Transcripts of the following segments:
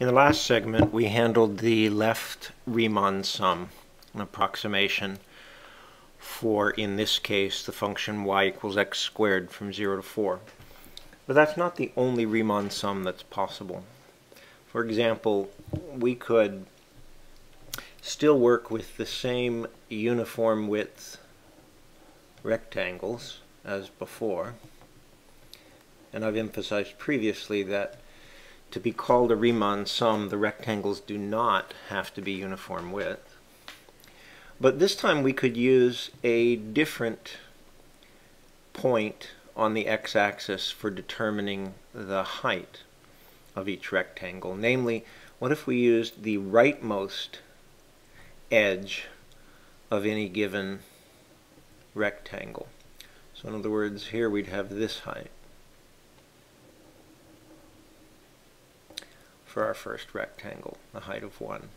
In the last segment, we handled the left Riemann sum, an approximation for, in this case, the function y equals x squared from 0 to 4. But that's not the only Riemann sum that's possible. For example, we could still work with the same uniform width rectangles as before. And I've emphasized previously that to be called a Riemann sum, the rectangles do not have to be uniform width. But this time we could use a different point on the x-axis for determining the height of each rectangle. Namely, what if we used the rightmost edge of any given rectangle? So in other words, here we'd have this height. For our first rectangle, the height of 1.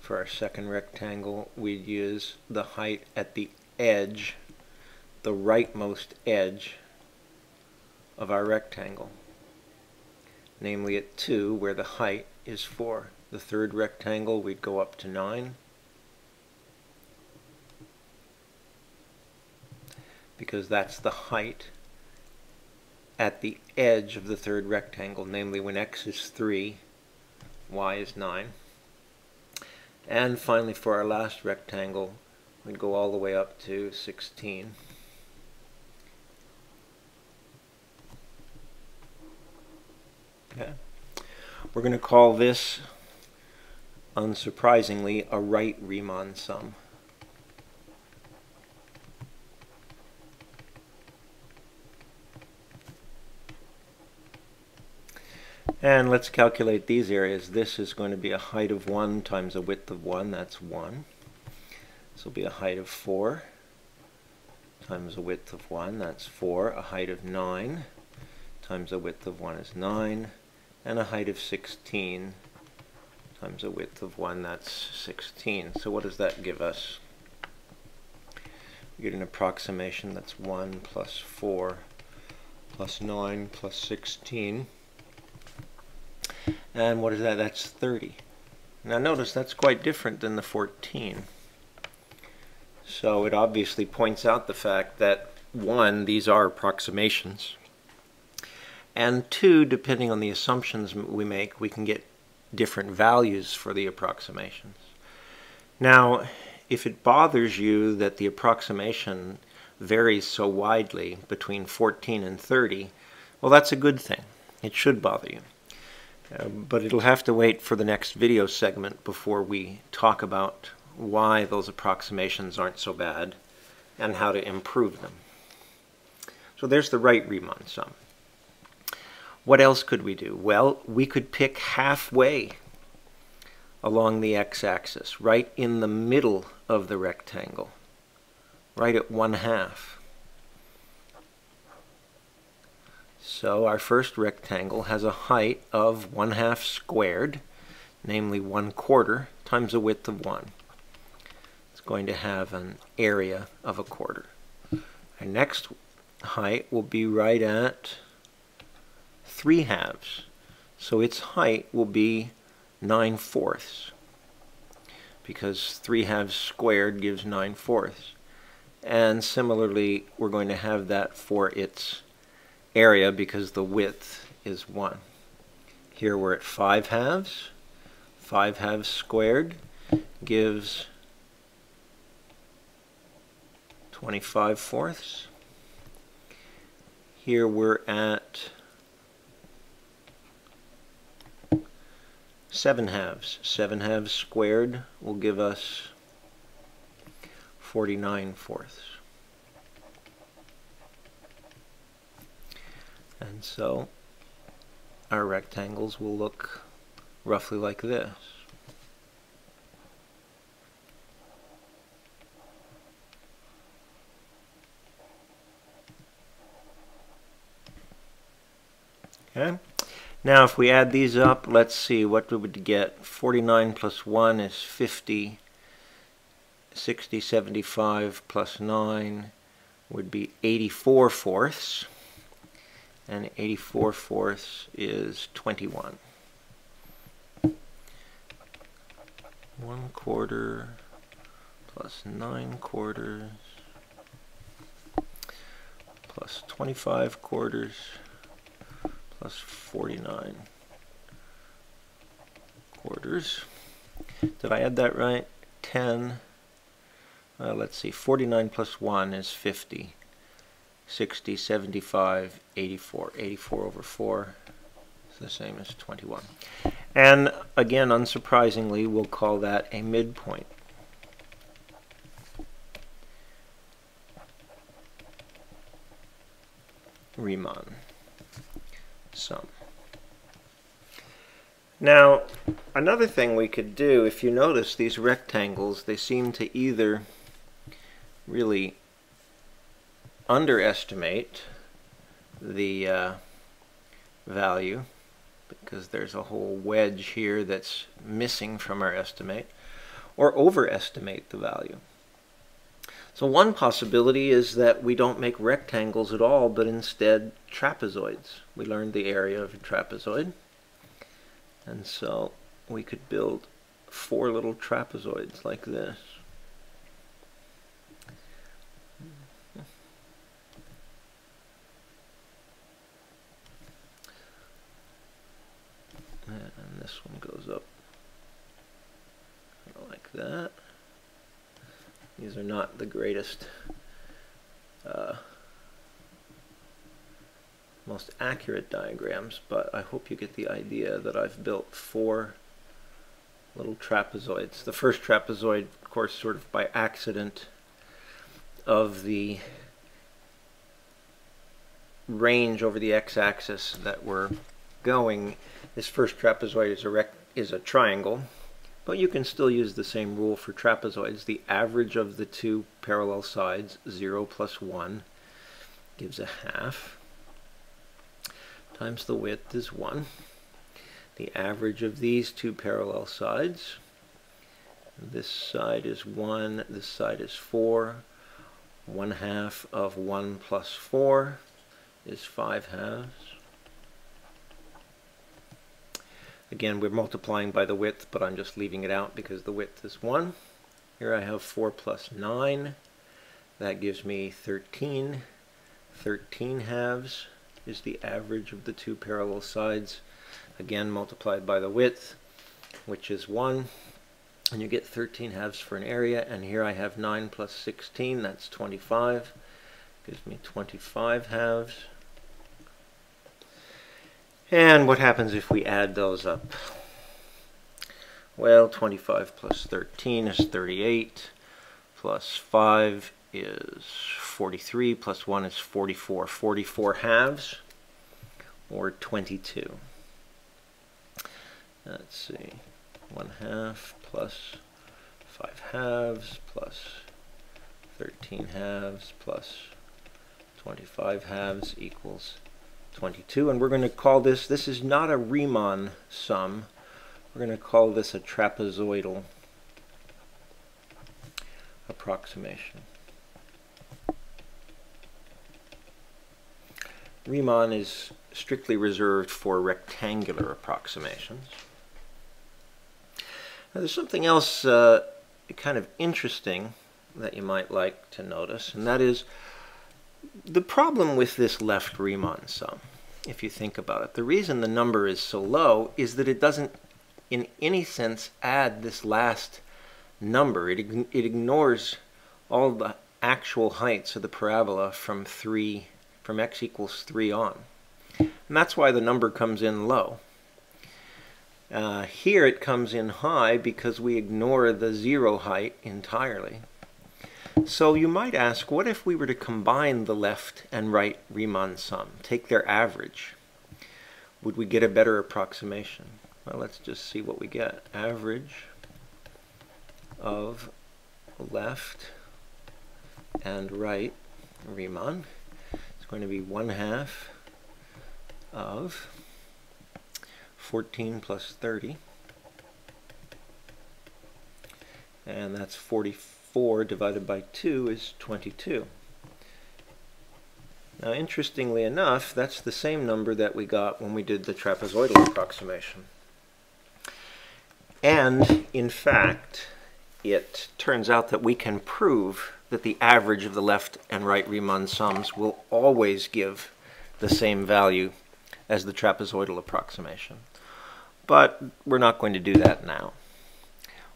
For our second rectangle, we'd use the height at the edge, the rightmost edge of our rectangle, namely at 2, where the height is 4. The third rectangle, we'd go up to 9. because that's the height at the edge of the third rectangle, namely when x is 3, y is 9. And finally for our last rectangle, we'd go all the way up to 16. Okay. We're going to call this, unsurprisingly, a right Riemann sum. And let's calculate these areas. This is going to be a height of 1 times a width of 1, that's 1. This will be a height of 4 times a width of 1, that's 4. A height of 9 times a width of 1 is 9. And a height of 16 times a width of 1, that's 16. So what does that give us? We get an approximation that's 1 plus 4 plus 9 plus 16. And what is that? That's 30. Now notice that's quite different than the 14. So it obviously points out the fact that one, these are approximations. And two, depending on the assumptions we make, we can get different values for the approximations. Now, if it bothers you that the approximation varies so widely between 14 and 30, well, that's a good thing. It should bother you. Uh, but it'll have to wait for the next video segment before we talk about why those approximations aren't so bad and how to improve them. So there's the right Riemann sum. What else could we do? Well, we could pick halfway along the x-axis, right in the middle of the rectangle, right at one half. So our first rectangle has a height of 1 half squared, namely 1 quarter, times a width of 1. It's going to have an area of a quarter. Our next height will be right at 3 halves. So its height will be 9 fourths because 3 halves squared gives 9 fourths. And similarly, we're going to have that for its area because the width is 1. Here we're at 5 halves. 5 halves squared gives 25 fourths. Here we're at 7 halves. 7 halves squared will give us 49 fourths. And so our rectangles will look roughly like this. Okay. Now if we add these up, let's see what we would get. 49 plus 1 is 50. 60, 75 plus 9 would be 84 fourths and 84 fourths is 21. 1 quarter plus 9 quarters plus 25 quarters plus 49 quarters. Did I add that right? 10. Uh, let's see, 49 plus 1 is 50. 60, 75, 84. 84 over 4 is the same as 21. And again, unsurprisingly, we'll call that a midpoint. Riemann sum. Now, another thing we could do, if you notice these rectangles, they seem to either really underestimate the uh, value because there's a whole wedge here that's missing from our estimate, or overestimate the value. So one possibility is that we don't make rectangles at all, but instead trapezoids. We learned the area of a trapezoid. And so we could build four little trapezoids like this. And this one goes up like that. Are not the greatest, uh, most accurate diagrams, but I hope you get the idea that I've built four little trapezoids. The first trapezoid, of course, sort of by accident of the range over the x-axis that we're going. This first trapezoid is a, is a triangle, but you can still use the same rule for trapezoids. The average of the two parallel sides, 0 plus 1, gives a half, times the width is 1. The average of these two parallel sides, this side is 1, this side is 4. 1 half of 1 plus 4 is 5 halves. Again, we're multiplying by the width, but I'm just leaving it out because the width is 1. Here I have 4 plus 9. That gives me 13. 13 halves is the average of the two parallel sides. Again, multiplied by the width, which is 1. And you get 13 halves for an area. And here I have 9 plus 16. That's 25. Gives me 25 halves. And what happens if we add those up? Well, 25 plus 13 is 38, plus 5 is 43, plus 1 is 44. 44 halves, or 22. Let's see, 1 half plus 5 halves plus 13 halves plus 25 halves equals 22 and we're going to call this this is not a Riemann sum. We're going to call this a trapezoidal approximation. Riemann is strictly reserved for rectangular approximations. Now there's something else uh, kind of interesting that you might like to notice and that is the problem with this left Riemann sum, if you think about it, the reason the number is so low is that it doesn't in any sense add this last number. It, it ignores all the actual heights of the parabola from 3, from x equals 3 on. And that's why the number comes in low. Uh, here it comes in high because we ignore the zero height entirely. So you might ask, what if we were to combine the left and right Riemann sum, take their average? Would we get a better approximation? Well, let's just see what we get. Average of left and right Riemann is going to be 1 half of 14 plus 30 and that's 44 4 divided by 2 is 22. Now interestingly enough, that's the same number that we got when we did the trapezoidal approximation. And in fact, it turns out that we can prove that the average of the left and right Riemann sums will always give the same value as the trapezoidal approximation. But we're not going to do that now.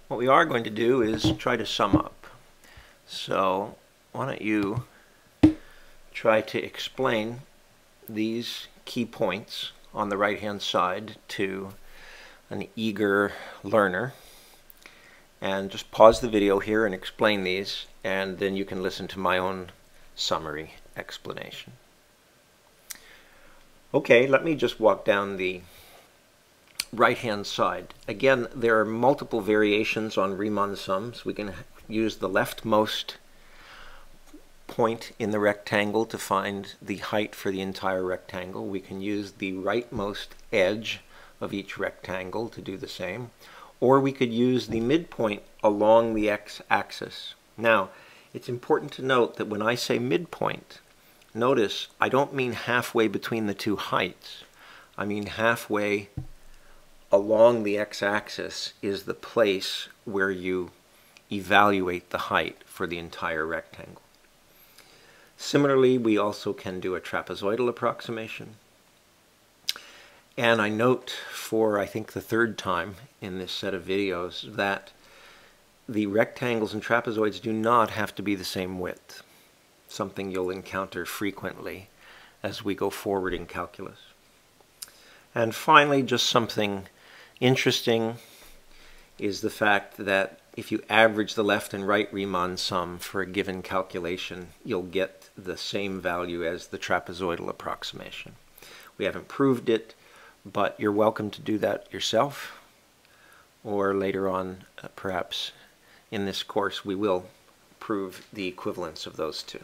What we are going to do is try to sum up. So why don't you try to explain these key points on the right hand side to an eager learner and just pause the video here and explain these and then you can listen to my own summary explanation. Okay, let me just walk down the right hand side. Again, there are multiple variations on Riemann sums. We can use the leftmost point in the rectangle to find the height for the entire rectangle. We can use the rightmost edge of each rectangle to do the same. Or we could use the midpoint along the x-axis. Now, it's important to note that when I say midpoint, notice I don't mean halfway between the two heights. I mean halfway along the x-axis is the place where you evaluate the height for the entire rectangle. Similarly, we also can do a trapezoidal approximation. And I note for, I think, the third time in this set of videos that the rectangles and trapezoids do not have to be the same width, something you'll encounter frequently as we go forward in calculus. And finally, just something interesting is the fact that if you average the left and right Riemann sum for a given calculation, you'll get the same value as the trapezoidal approximation. We haven't proved it, but you're welcome to do that yourself, or later on, uh, perhaps in this course, we will prove the equivalence of those two.